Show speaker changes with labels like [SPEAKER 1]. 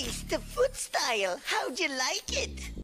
[SPEAKER 1] Nice, the food style. How'd you like it?